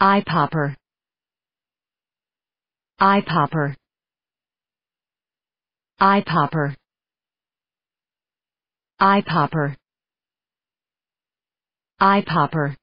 Eye popper. Eye popper. Eye popper. Eye popper. Eye popper.